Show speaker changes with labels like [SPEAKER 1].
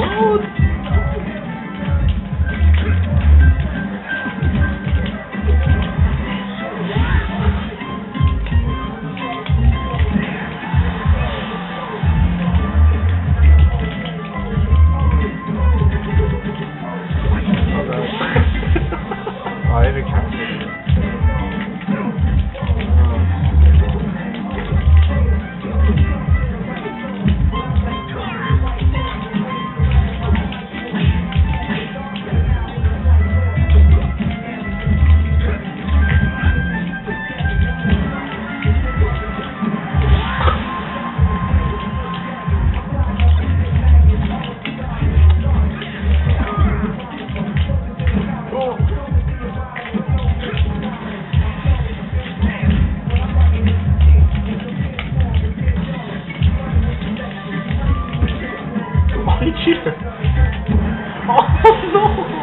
[SPEAKER 1] Oh. oh no!